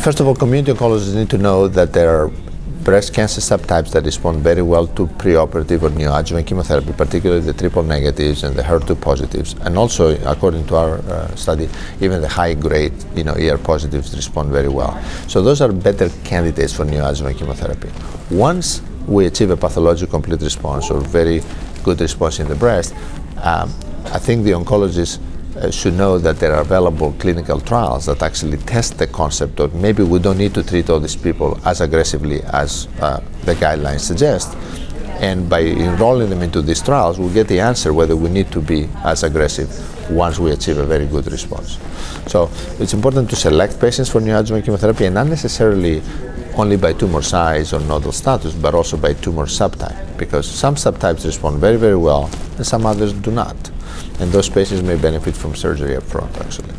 First of all, community oncologists need to know that there are breast cancer subtypes that respond very well to preoperative or neoadjuvant chemotherapy, particularly the triple negatives and the HER2 positives. And also, according to our uh, study, even the high grade, you know, ER positives respond very well. So those are better candidates for neoadjuvant chemotherapy. Once we achieve a pathological complete response or very good response in the breast, um, I think the oncologist uh, should know that there are available clinical trials that actually test the concept of maybe we don't need to treat all these people as aggressively as uh, the guidelines suggest. And by enrolling them into these trials, we'll get the answer whether we need to be as aggressive once we achieve a very good response. So it's important to select patients for neoadjuvant chemotherapy and not necessarily only by tumor size or nodal status, but also by tumor subtype, because some subtypes respond very, very well and some others do not. And those patients may benefit from surgery up front, actually.